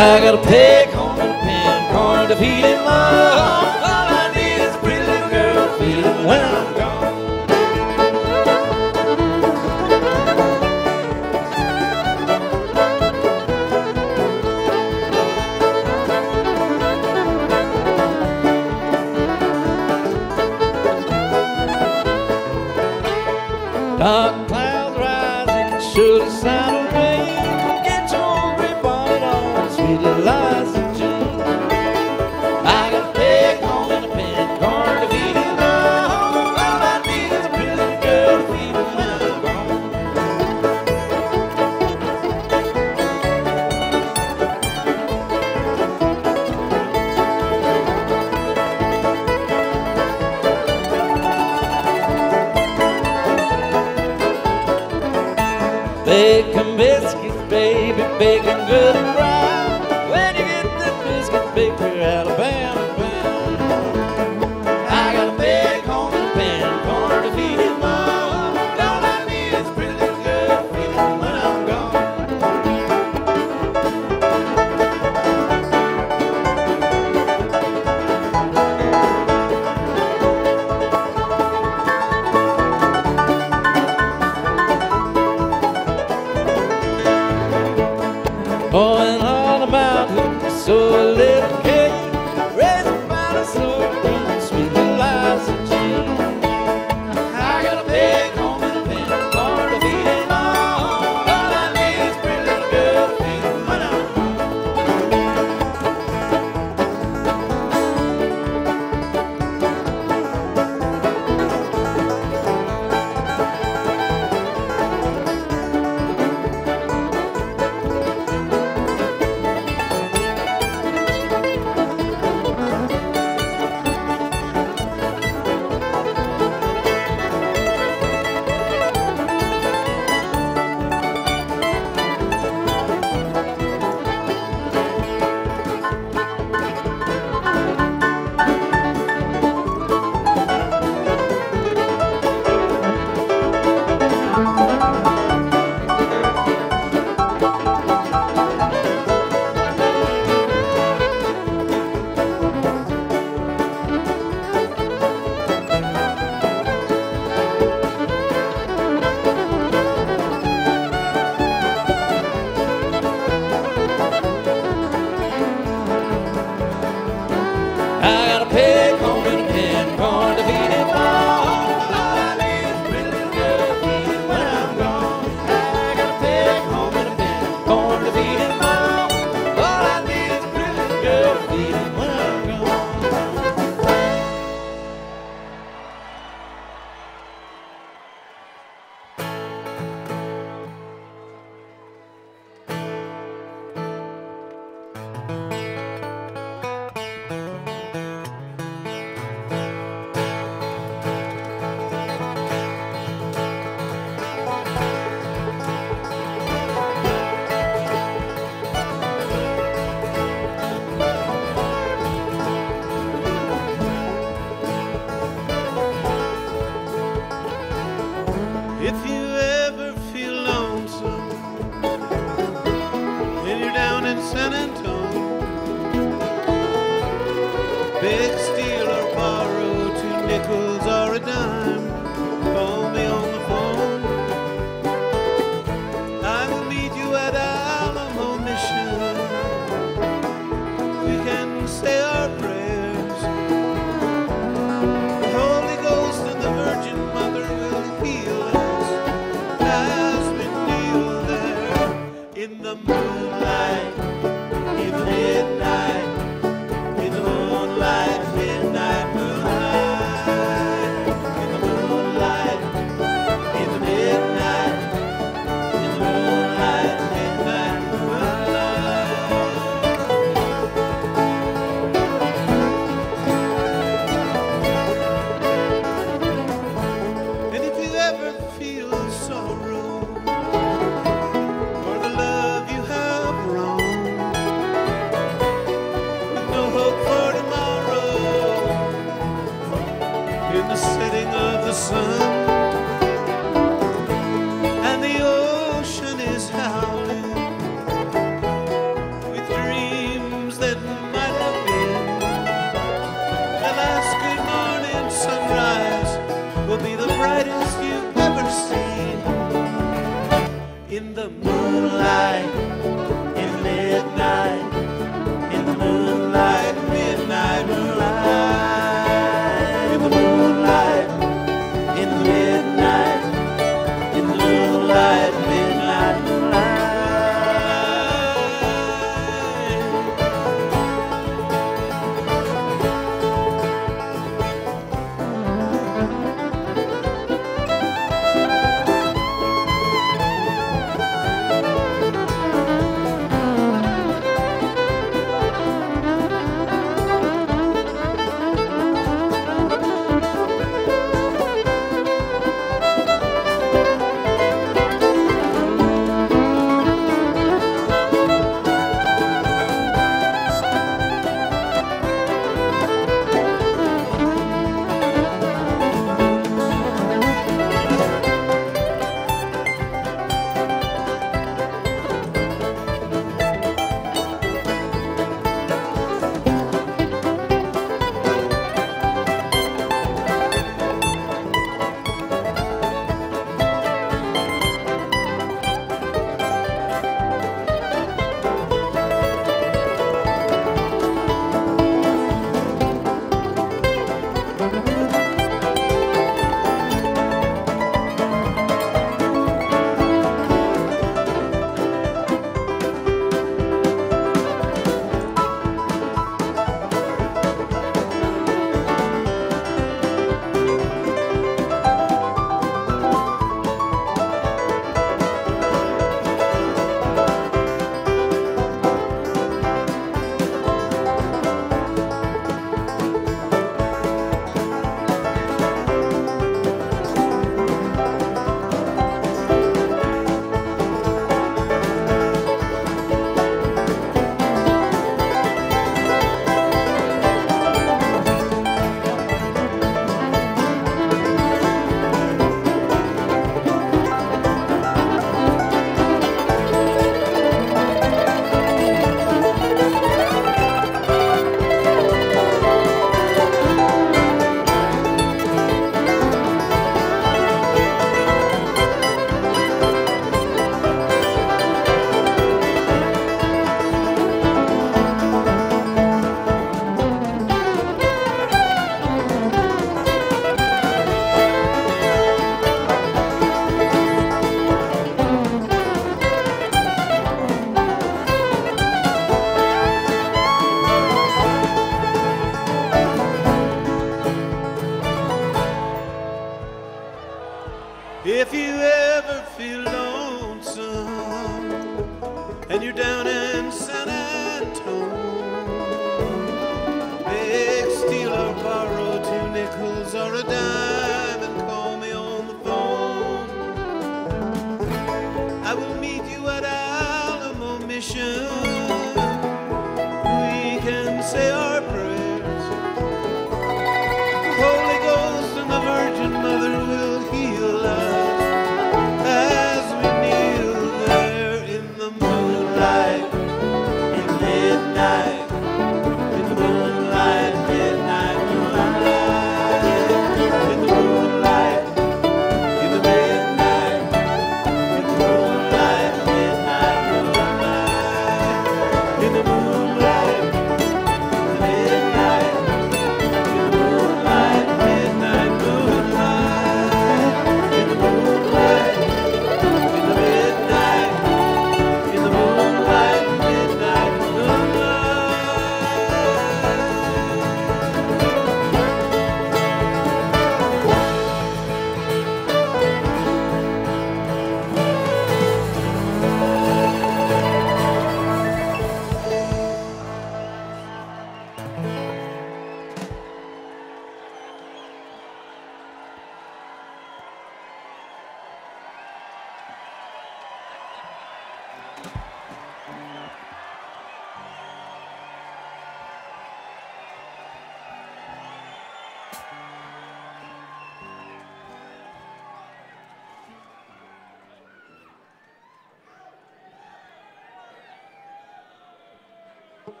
I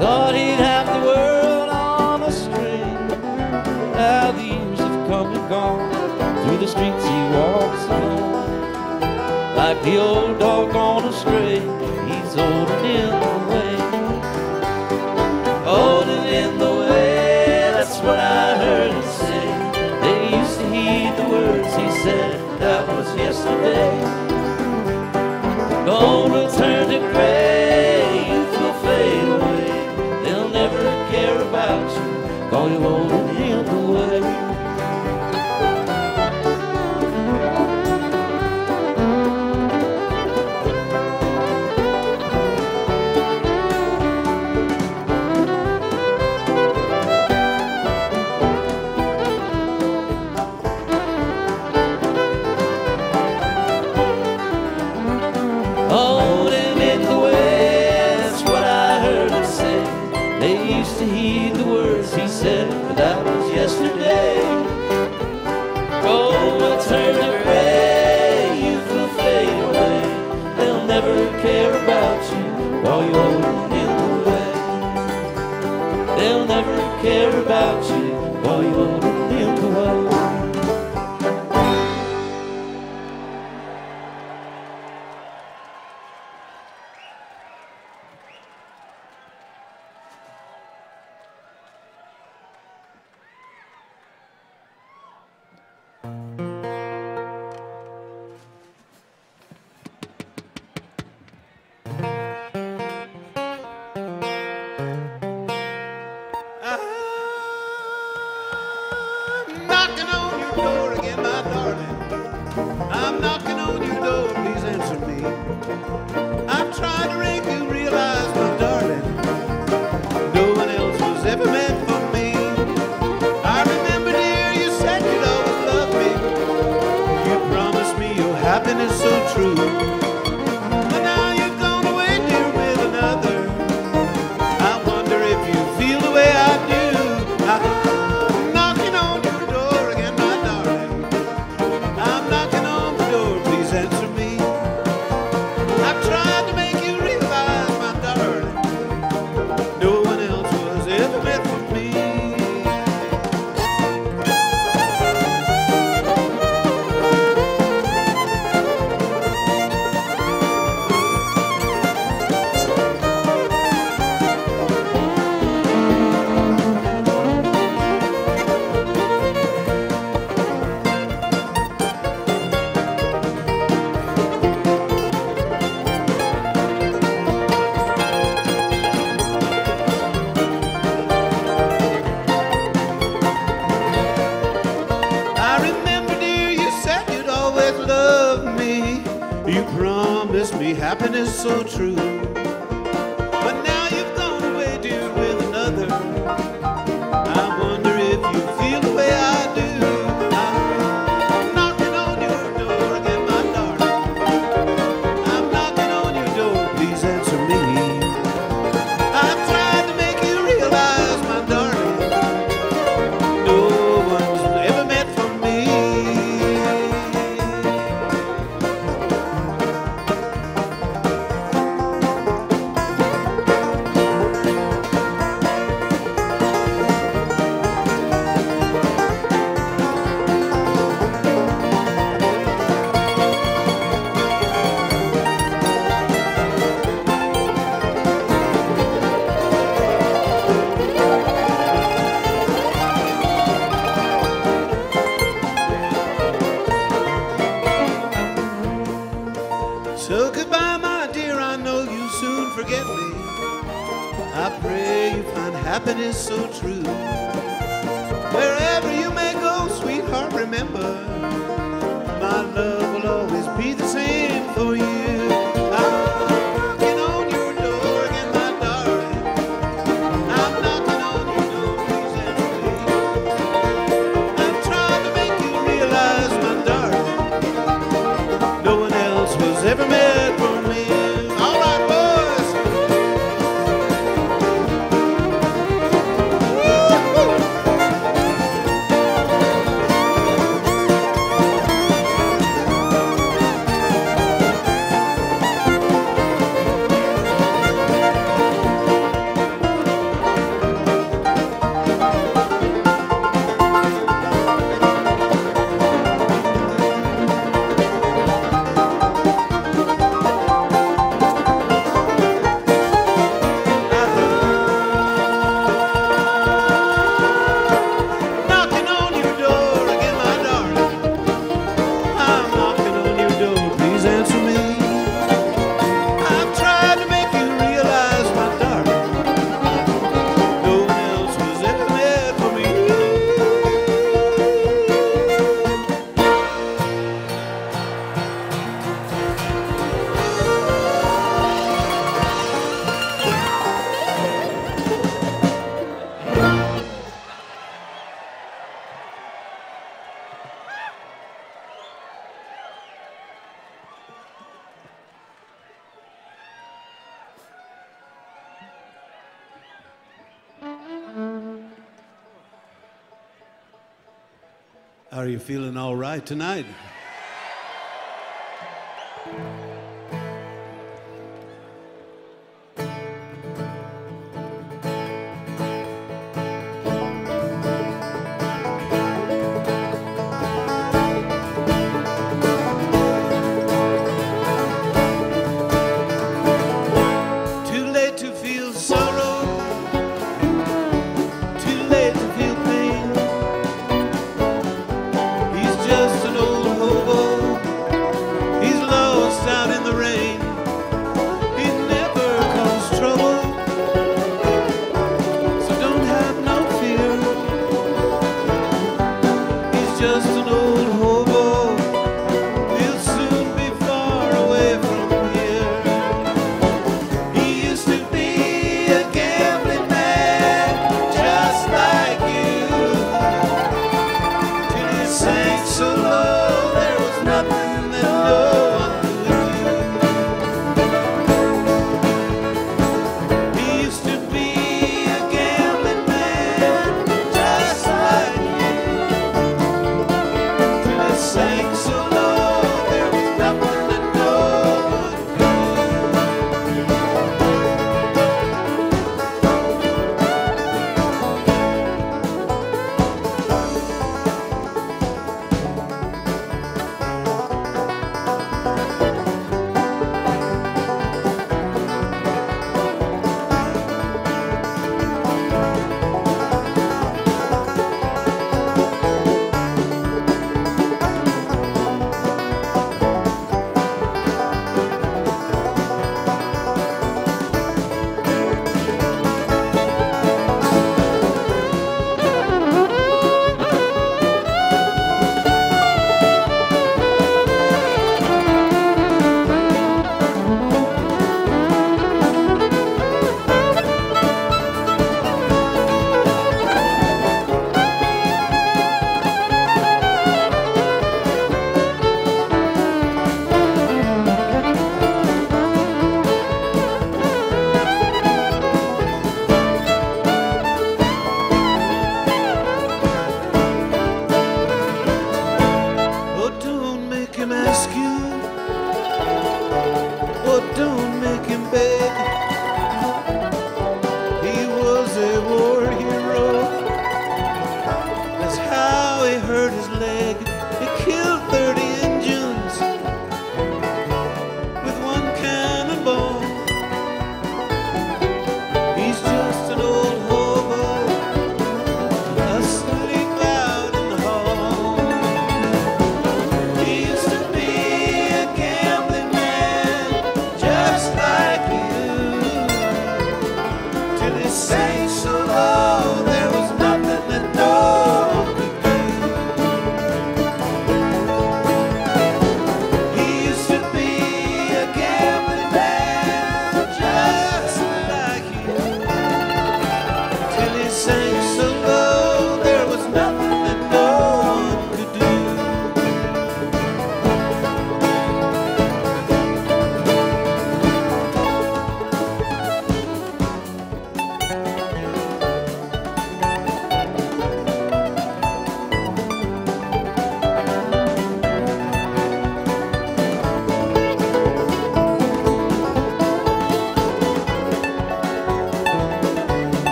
Thought he'd have the world on a string. Now the years have come and gone. Through the streets he walks alone. Like the old dog on a stray. he's old and in the way. Old and in the way, that's what I heard him say. They used to heed the words he said, that was yesterday. Gonna turn to gray. won't have to. care about you. true. Tonight?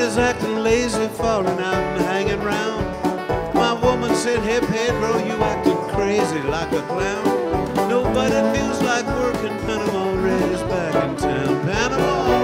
Everybody's acting lazy, falling out and hanging round. My woman said, hey Pedro, you acting crazy like a clown. Nobody feels like working, Panama Red is back in town. Panama!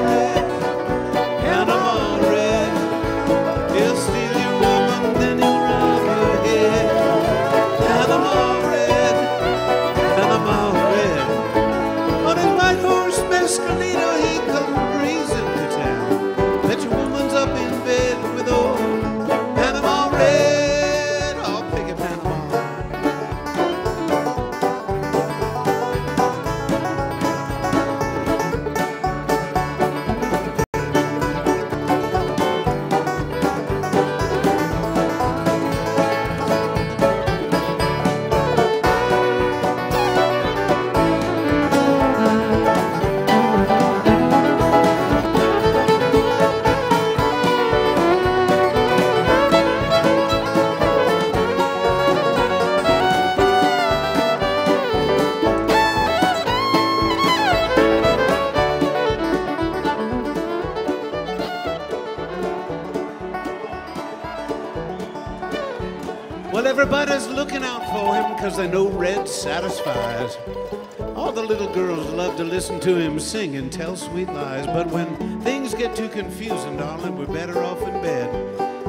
satisfies. All the little girls love to listen to him sing and tell sweet lies. But when things get too confusing, darling, we're better off in bed.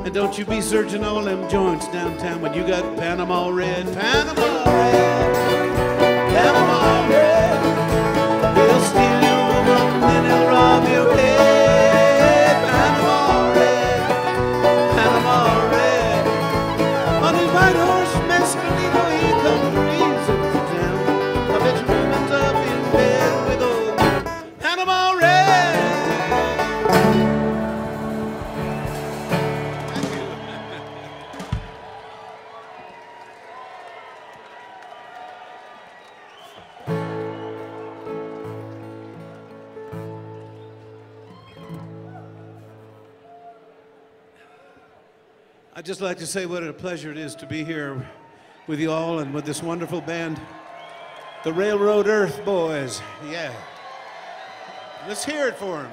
And don't you be searching all them joints downtown when you got Panama Red. Panama! just like to say what a pleasure it is to be here with you all and with this wonderful band, the Railroad Earth Boys. Yeah. Let's hear it for them.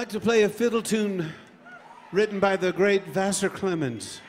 Like to play a fiddle tune written by the great Vassar Clements.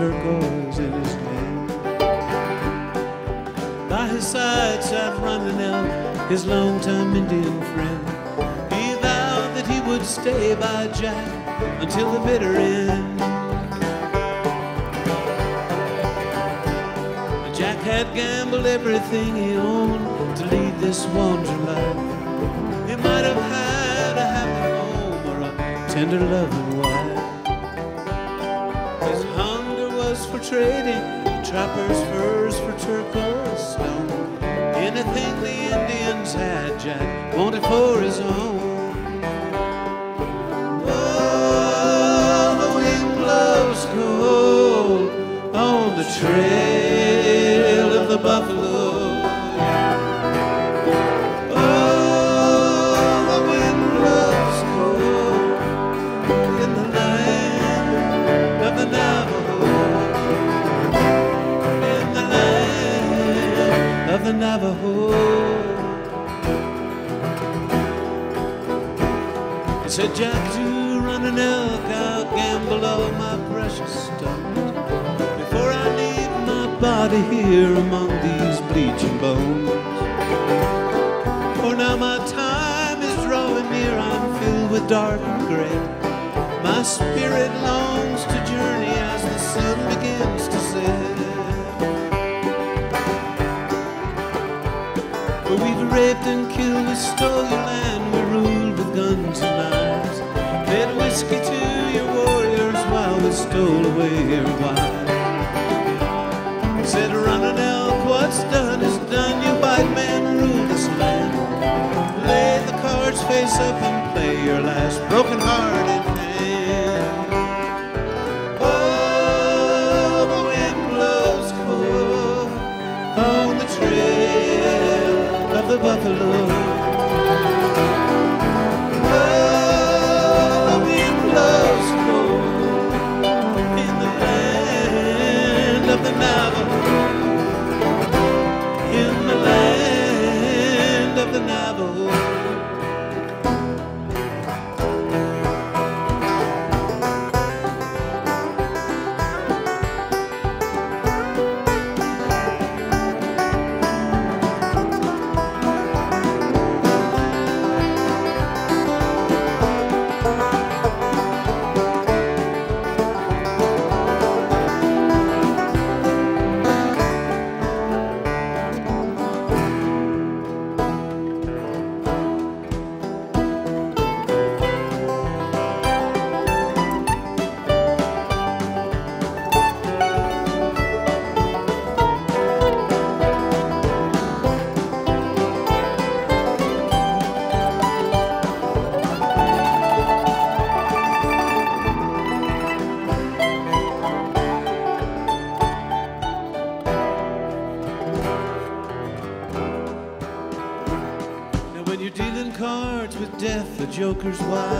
turquoise in his hand. By his side sat Ramonel, his longtime Indian friend. He vowed that he would stay by Jack until the bitter end. Jack had gambled everything he owned to lead this wander life. He might have had a happy home or a tender lover. trading trappers' furs for turquoise stone. Anything the Indians had, Jack wanted for his own. Why?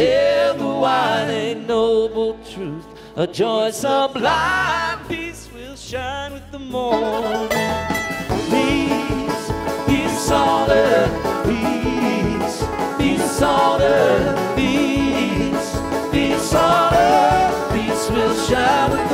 tell the wide and noble truth. A joy sublime, peace will shine with the morning. Peace, peace on earth, peace, peace on earth, peace, peace on earth, peace will shine with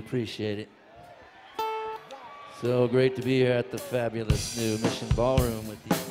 appreciate it. So great to be here at the fabulous new Mission Ballroom with you.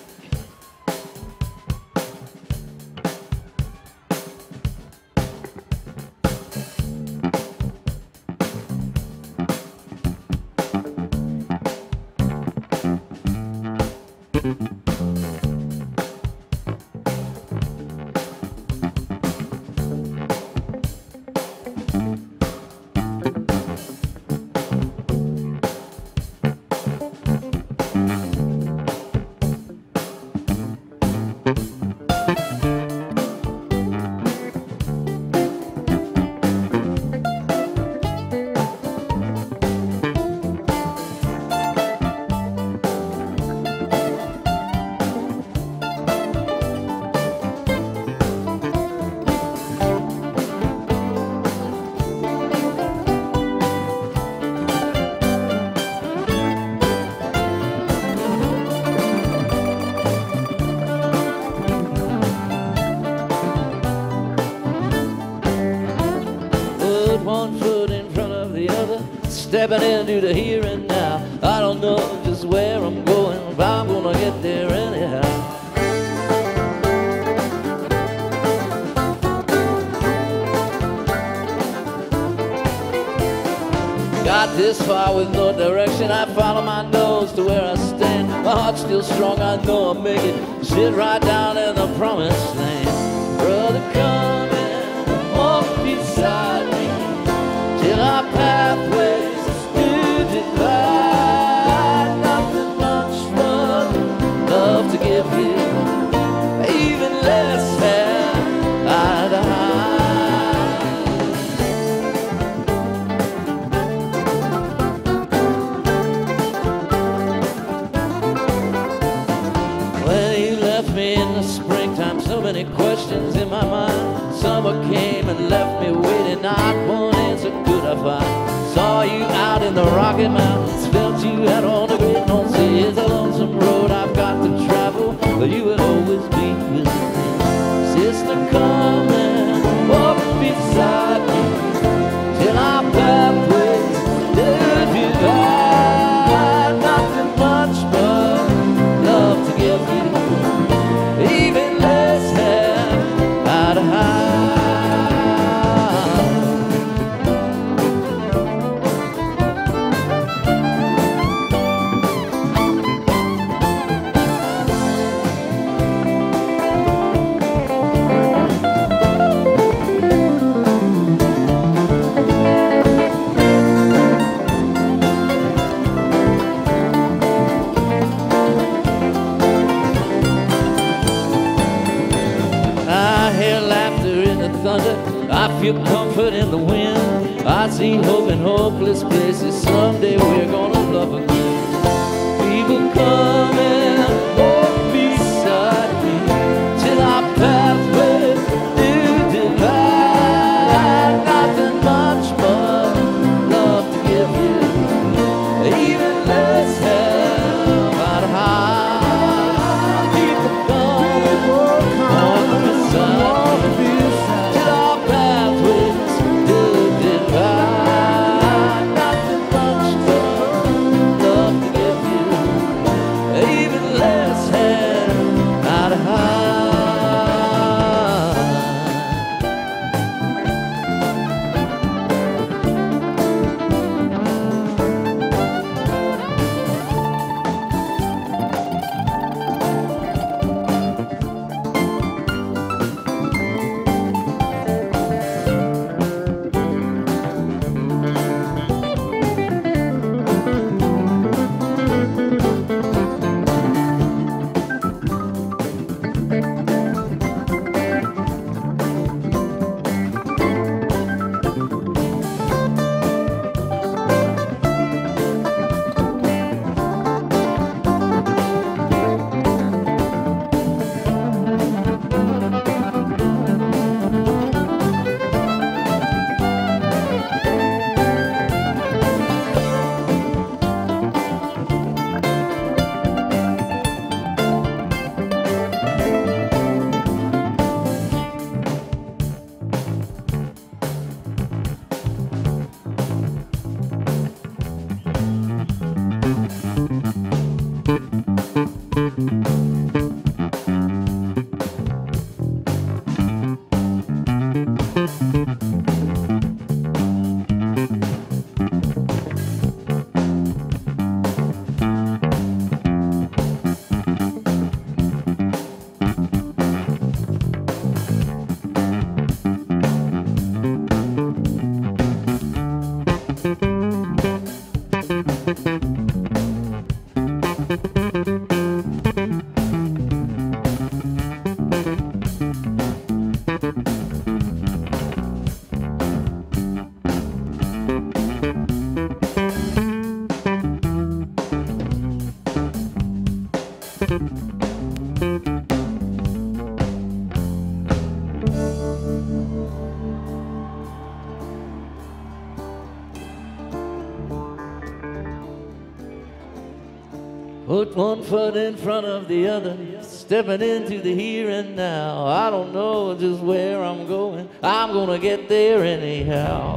one foot in front of the other, stepping into the here and now. I don't know just where I'm going. I'm gonna get there anyhow.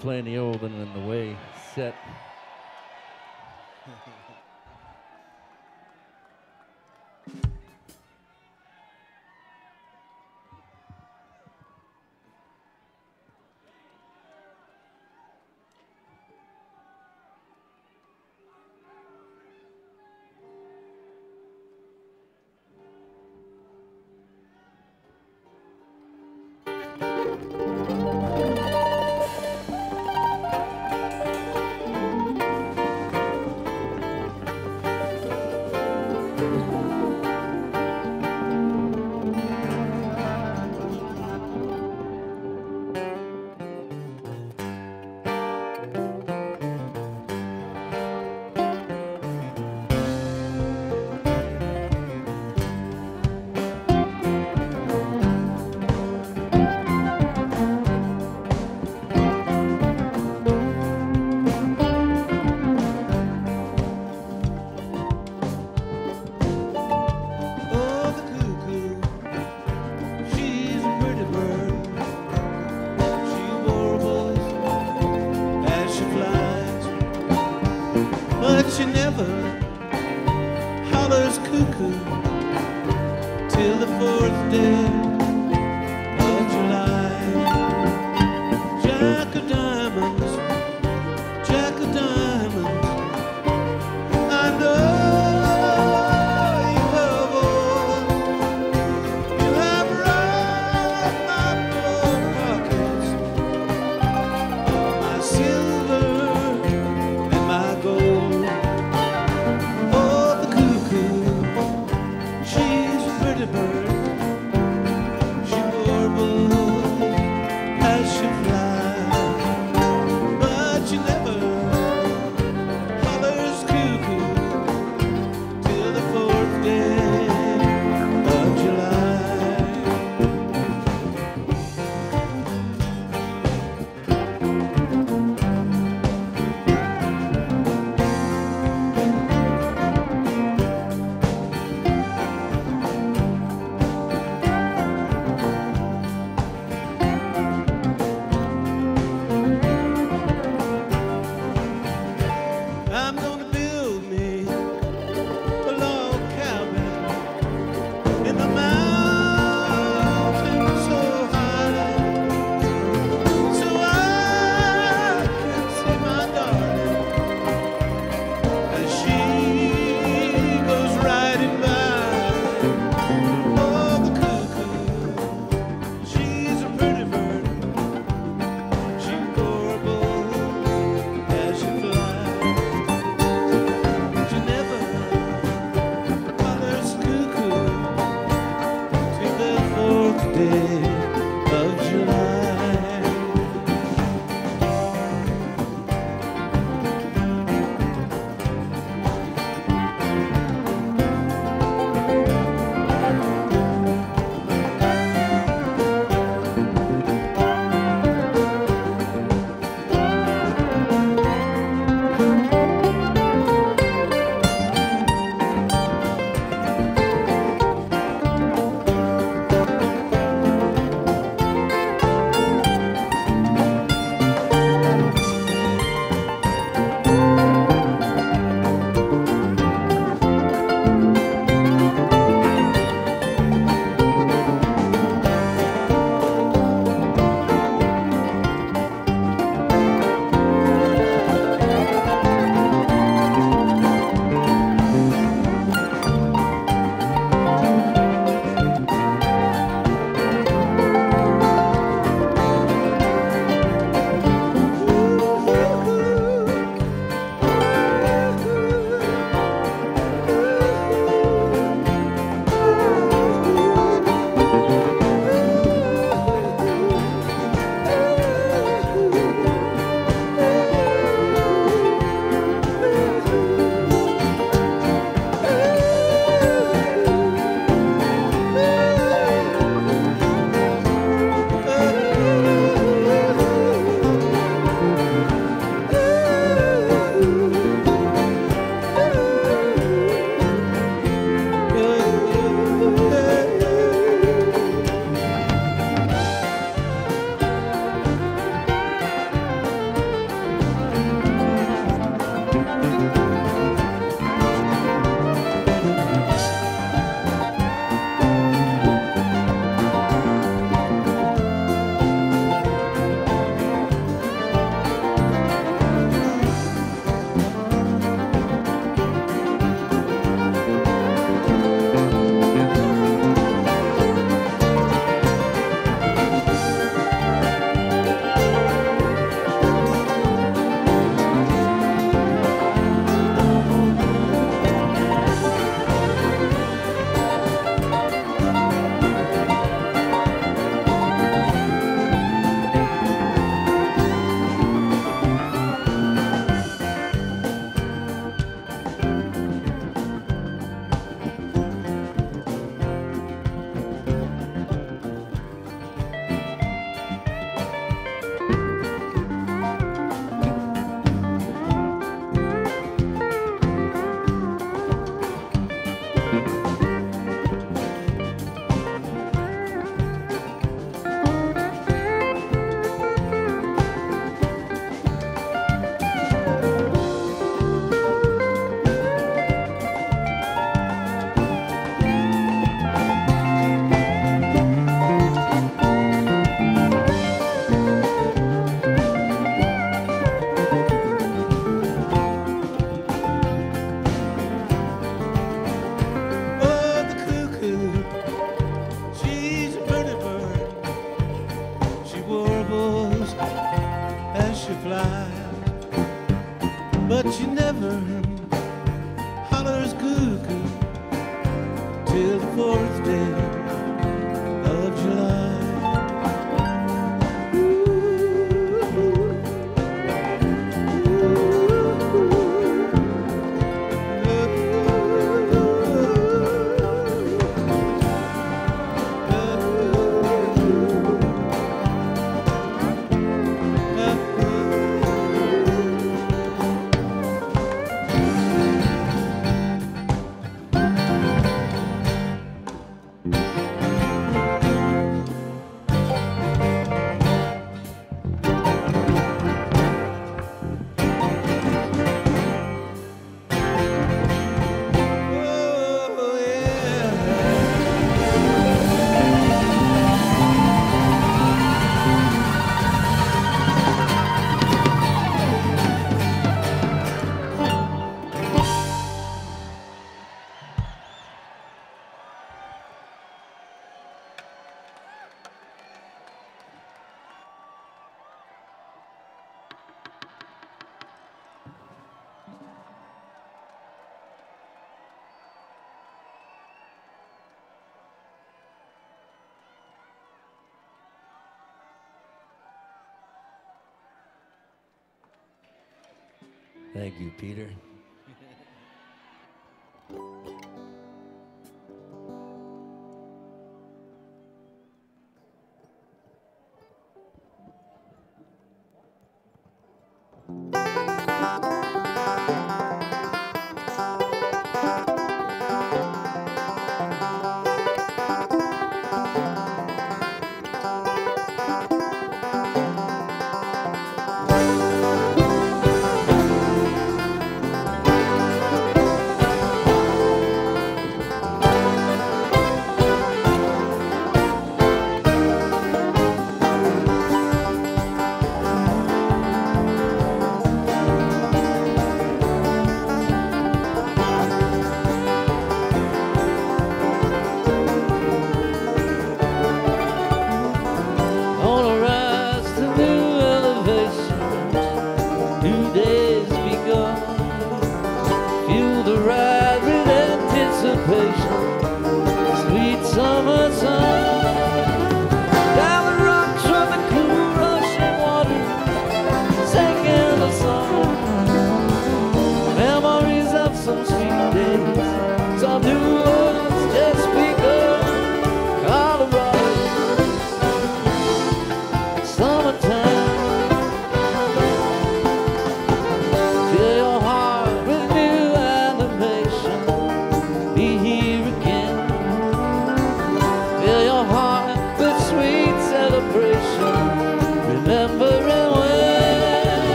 playing the old and in the way set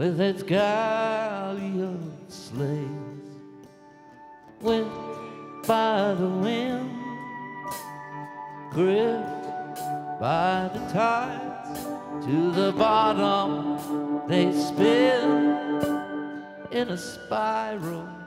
with its galleon slaves went by the wind, gripped by the tides to the bottom they spin in a spiral.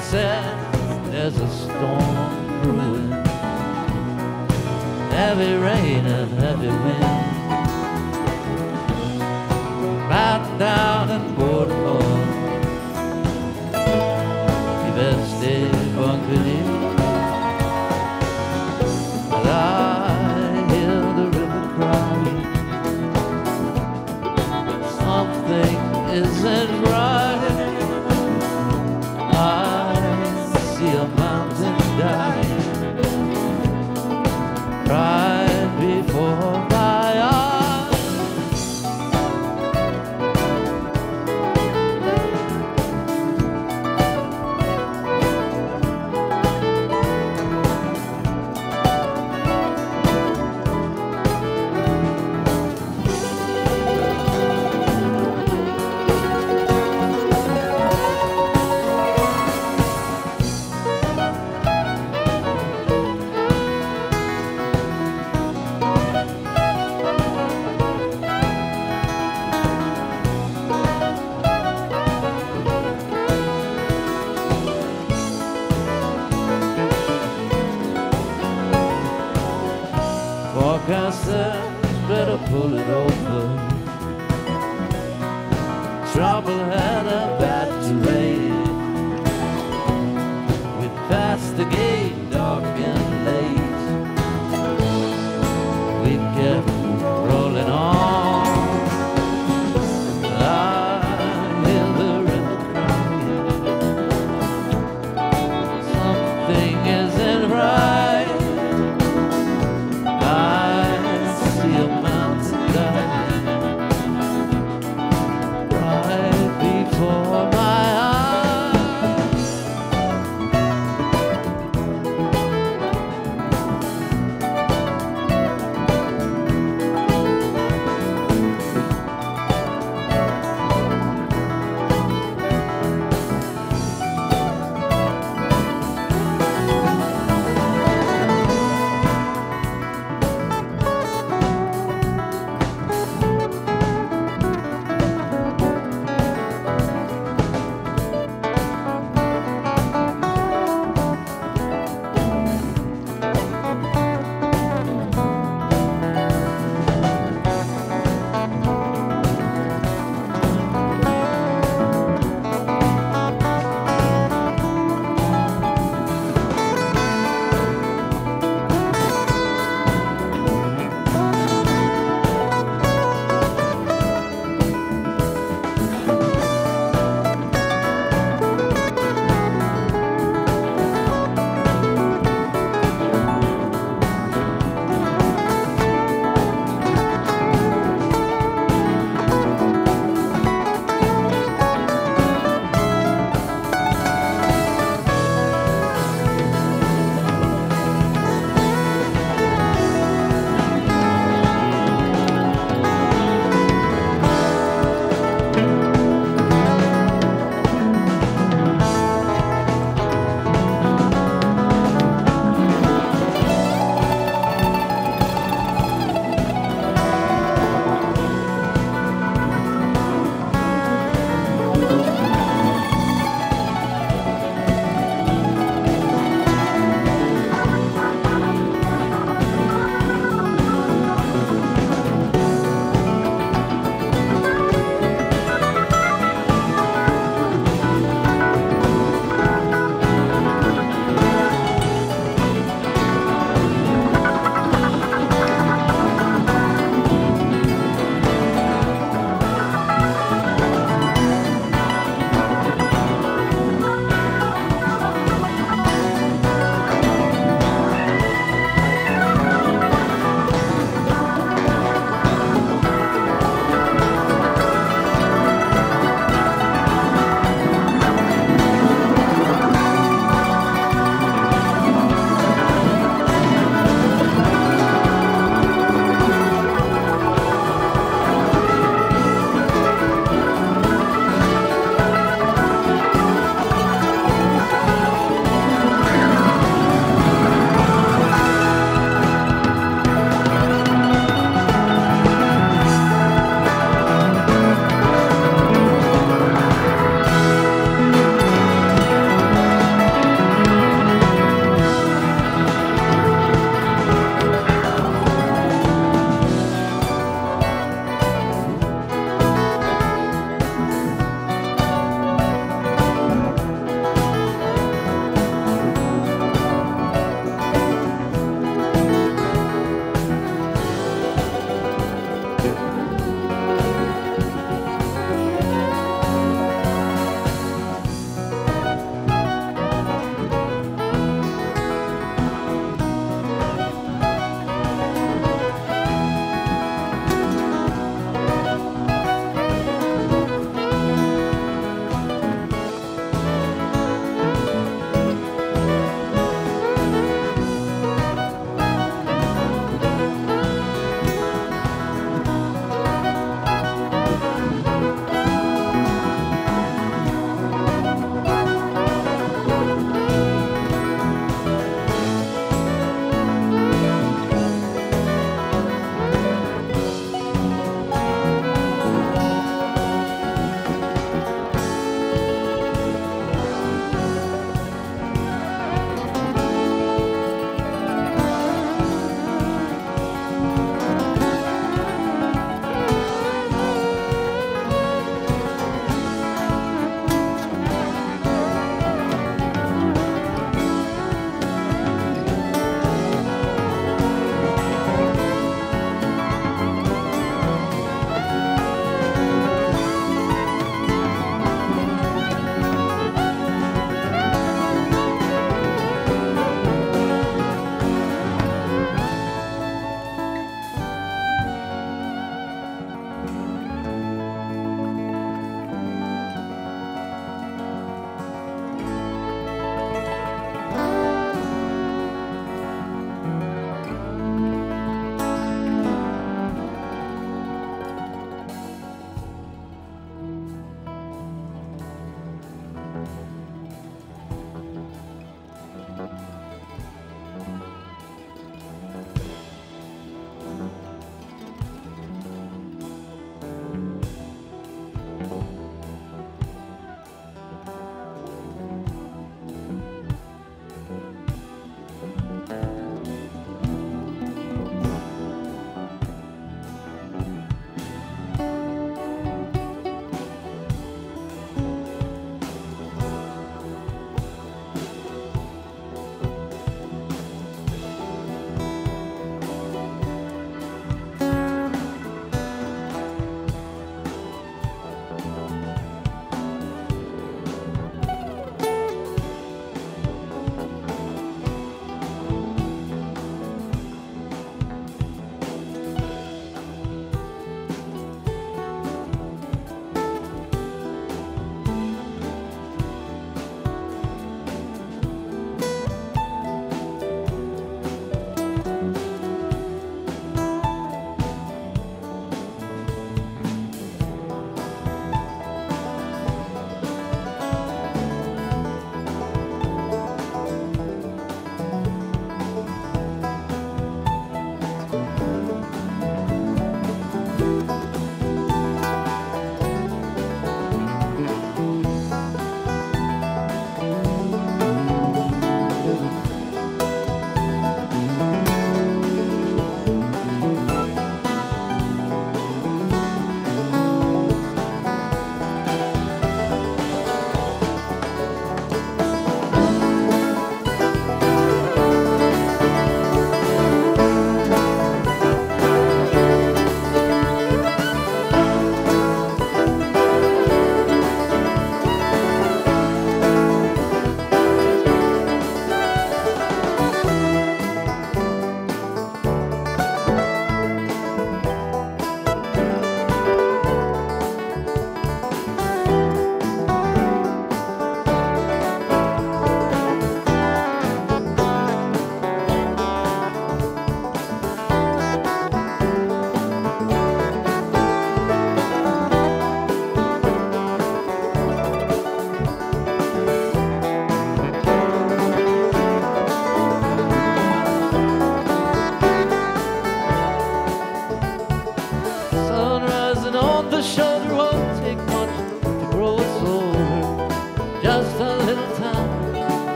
Forecast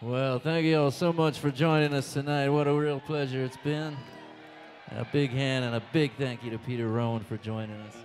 Well, thank you all so much for joining us tonight. What a real pleasure it's been. A big hand and a big thank you to Peter Rowan for joining us.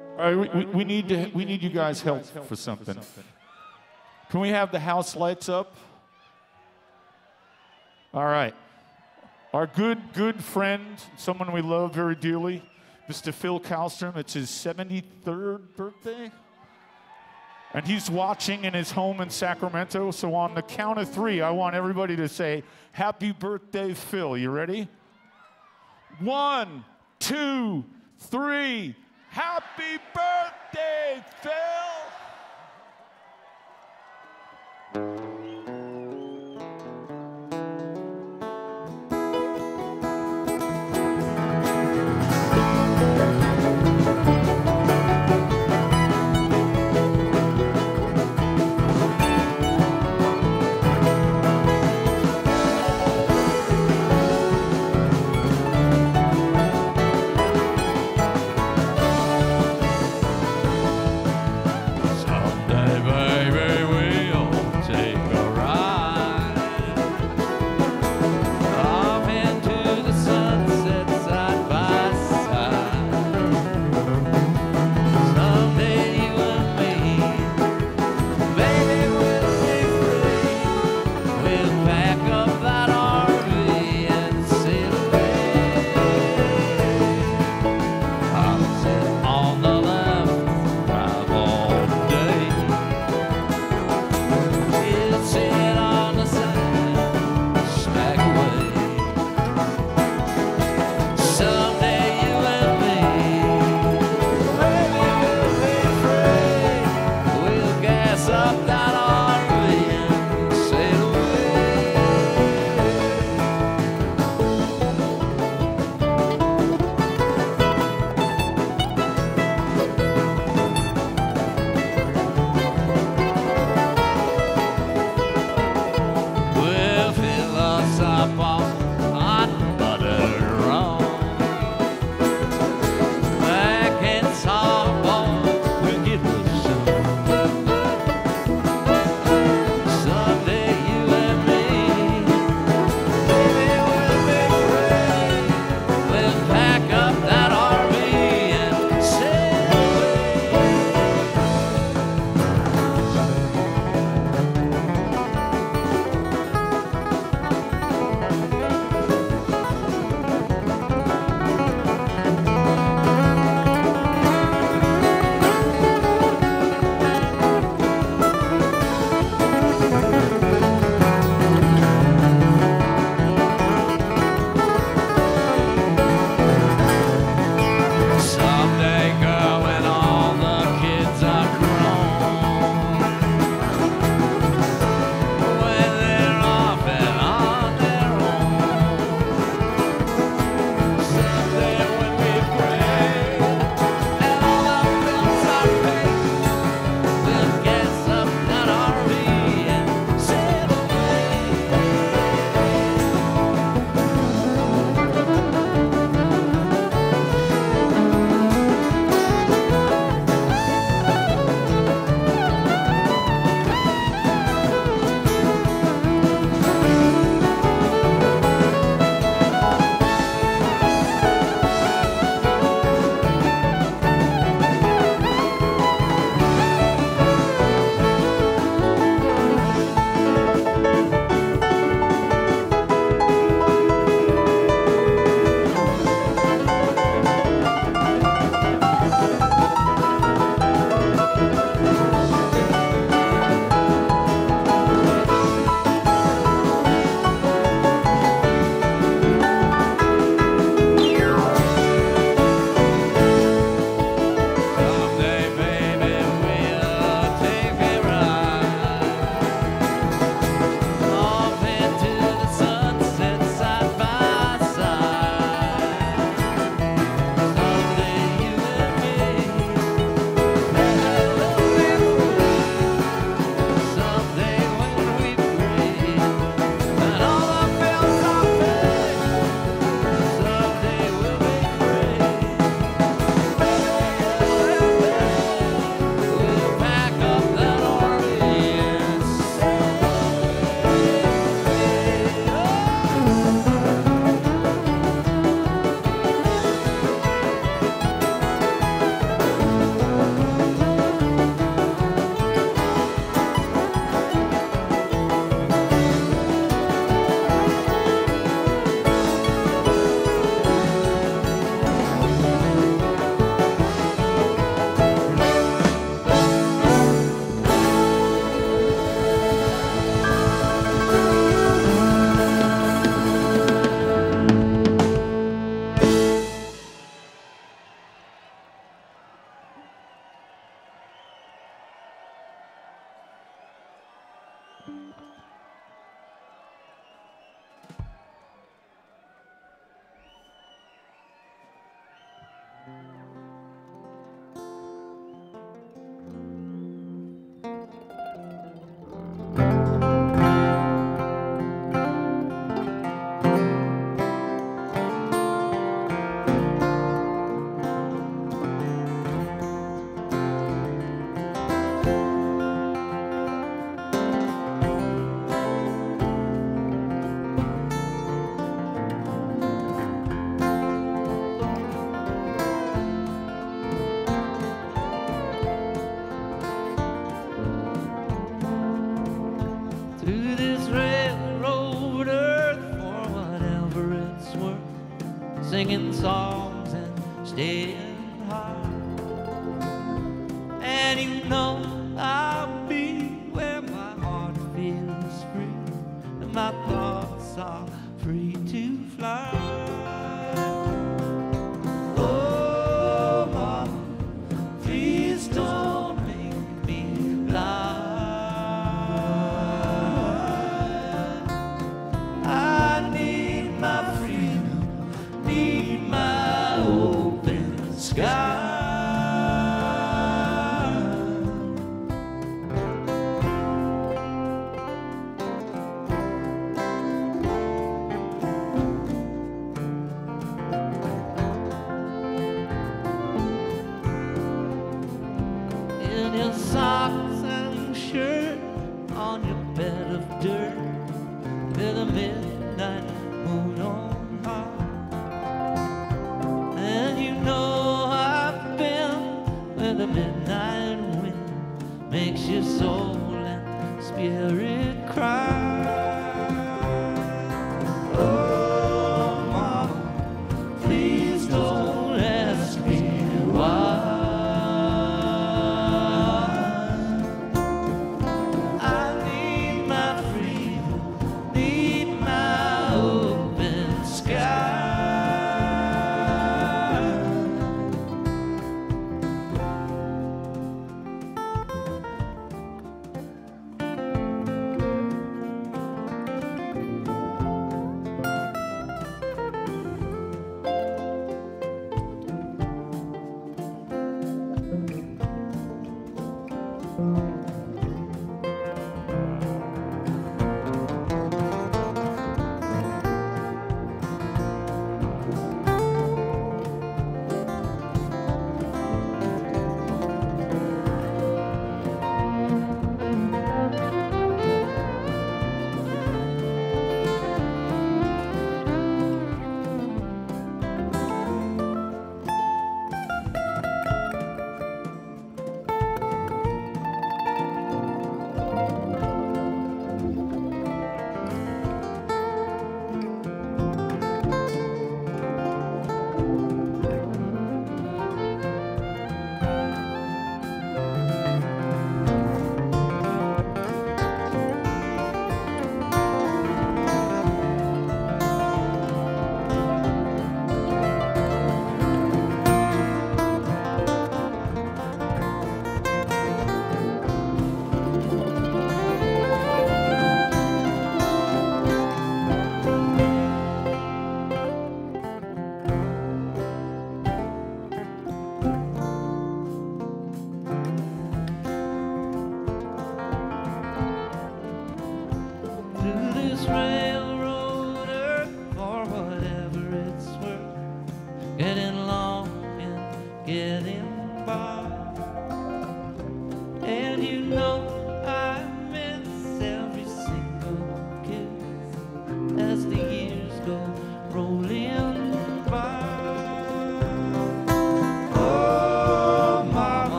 All right, we, we, need to we need you guys' help for something. Can we have the house lights up? All right. Our good, good friend, someone we love very dearly, Mr. Phil Kallstrom. It's his 73rd birthday. And he's watching in his home in Sacramento. So, on the count of three, I want everybody to say, Happy birthday, Phil. You ready? One, two, three. Happy birthday, Phil!